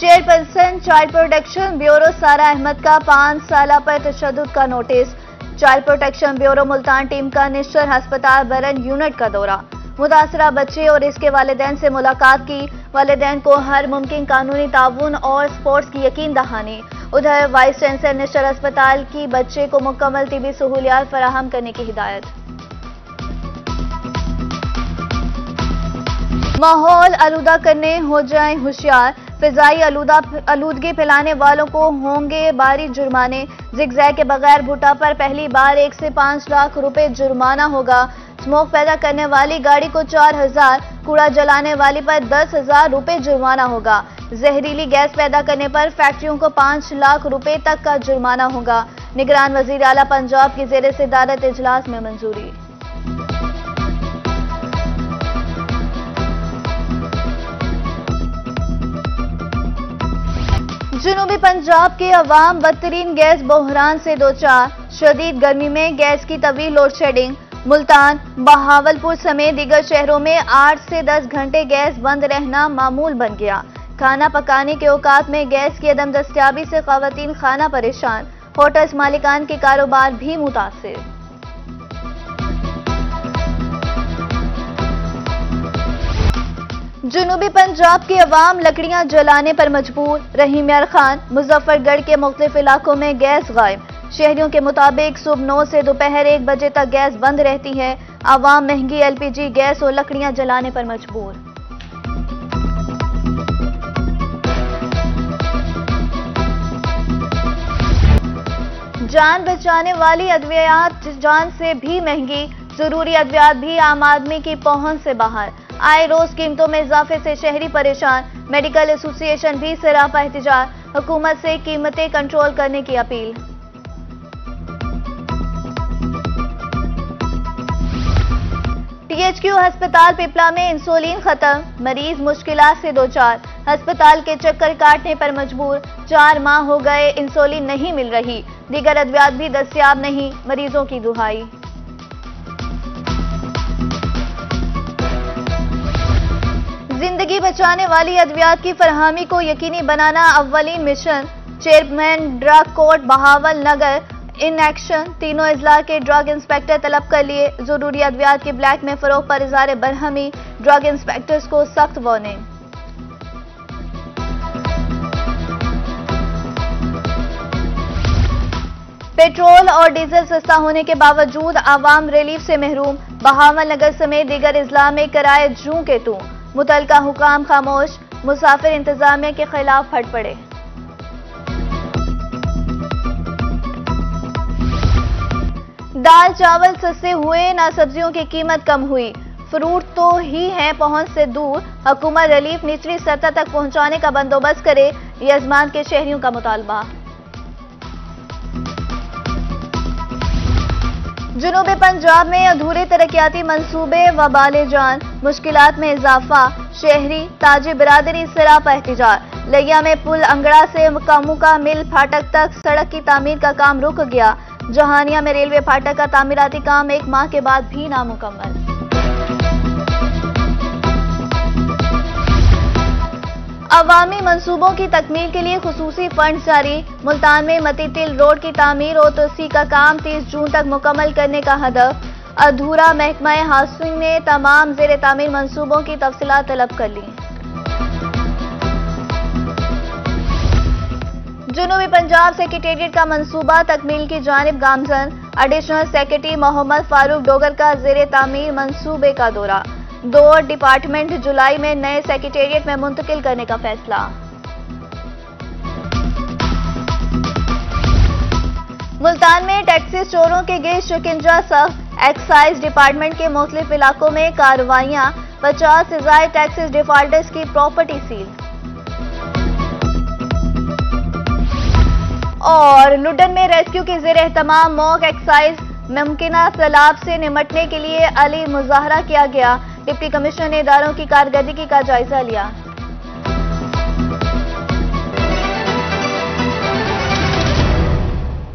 Chairperson child protection bureau सारा अहमद का पाँच साल पर तशद का notice child protection bureau Multan team का निश्चर अस्पताल बरन यूनिट का दौरा। मुतासरा बच्चे और इसके वालदेन से मुलाकात की। वालदेन को हर मुमकिन कानूनी ताउन और स्पोर्ट्स की यकीन दहानी। उधर वाइस चांसलर निश्चर अस्पताल की बच्चे को मुकम्मल तिबी सहूलियात फराहम करने की हिदायत। माहौल आलूदा करने हो जाए होशियार। फिजाई आलूदा आलूदगी फैलाने वालों को होंगे बारी जुर्माने। जिगजैग के बगैर भुट्टा पर पहली बार एक से पाँच लाख रुपए जुर्माना होगा। स्मोक पैदा करने वाली गाड़ी को चार हज़ार, कूड़ा जलाने वाली पर दस हज़ार रुपए जुर्माना होगा। जहरीली गैस पैदा करने पर फैक्ट्रियों को पाँच लाख रुपए तक का जुर्माना होगा। निगरान वज़ीर अला पंजाब की जेर सदारत इजलास में मंजूरी। जनूबी पंजाब के अवाम बदतरीन गैस बहरान से दो चार। शदीद गर्मी में गैस की तवील लोड शेडिंग। मुल्तान, बहावलपुर समेत दीगर शहरों में आठ से दस घंटे गैस बंद रहना मामूल बन गया। खाना पकाने के औकात में गैस की अदम दस्तियाबी से खातन खाना परेशान। होटल्स मालिकान के कारोबार भी मुतासर। जनूबी पंजाब के अवाम लकड़ियाँ जलाने पर मजबूर, रहीम यार खान, मुजफ्फरगढ़ के मुख्तलिफ़ इलाकों में गैस गायब। शहरियों के मुताबिक सुबह नौ से दोपहर एक बजे तक गैस बंद रहती है। आवाम महँगी एलपीजी गैस और लकड़ियाँ जलाने पर मजबूर। जान बचाने वाली अद्वियात, जान से भी महँगी, ज़रूरी अद्वियात भी आम आदमी की पहुँच से बाहर। आए रोज कीमतों में इजाफे से शहरी परेशान। मेडिकल एसोसिएशन भी सरापा एहतजाज हुकूमत से कीमतें कंट्रोल करने की अपील। टीएचक्यू अस्पताल पिपला में इंसुलिन खत्म। मरीज़ मुश्किल से दो चार। अस्पताल के चक्कर काटने पर मजबूर। चार माह हो गए, इंसुलिन नहीं मिल रही। दीगर अद्वियात भी दस्तियाब नहीं। मरीजों की दुहाई। ज़िंदगी बचाने वाली अद्वियात की फरहमी को यकीनी बनाना अव्वलीन mission. Chairman, drug court, Bahawalnagar, in action. तीनों अजला के ड्रग इंस्पेक्टर तलब कर लिए। ज़रूरी अद्वियात के ब्लैक में फरोख पर इजार बरहमी। ड्रग इंस्पेक्टर्स को सख्त वार्निंग। पेट्रोल और डीजल सस्ता होने के बावजूद आवाम रिलीफ से महरूम। बहावल नगर समेत दीगर इजला में कराए जू के तू। मुतलका हुकाम खामोश, मुसाफिर इंतजामिया के खिलाफ फट पड़े। दाल चावल सस्ते हुए, ना सब्जियों की कीमत कम हुई। फ्रूट तो ही है पहुँच से दूर। हुकूमत रिलीफ निचली सतह तक पहुँचाने का बंदोबस्त करे यजमान के शहरियों का मुतालबा। जनूबी पंजाब में अधूरे तरक्याती मंसूबे व बाले जान मुश्किल में इजाफा, शहरी, ताजी बिरादरी सरापा एहतजाज लिया में पुल अंगड़ा से कामू का मिल फाटक तक सड़क की तामीर का काम रुक गया। जहानिया में रेलवे फाटक का तामीराती काम एक माह के बाद भी नामुकम्मल। अवामी मंसूबों की तकमील के लिए खसूसी फंड जारी। मुल्तान में मतीतिल रोड की तामीर और तोसी का काम 30 जून तक मुकम्मल करने का हदफ। अधूरा महकमा हाउसिंग ने तमाम जेर तामीर मंसूबों की तफसीत तलब कर ली। जुनूबी पंजाब सेक्रेटेरिएट का मंसूबा, तकमील की जानब गामजन। एडिशनल सेक्रेटरी मोहम्मद फारूक डोगर का जेर तामीर मंसूबे का दौरा। दो डिपार्टमेंट जुलाई में नए सेक्रेटेरिएट में मुंतकिल करने का फैसला। मुल्तान में टैक्सी चोरों के गिर शिकंजा सख्त। एक्साइज डिपार्टमेंट के मुख्तलिफ़ इलाकों में कार्रवाइयाँ। पचास से ज़्यादा टैक्सी डिफॉल्टर्स की प्रॉपर्टी सील। और लुडन में रेस्क्यू के जेर एहतमाम मॉक एक्साइज। मुमकिन सैलाब से निमटने के लिए अली मुजाहरा किया गया। डिप्टी कमिश्नर ने इदारों की कारकर्दगी का जायजा लिया।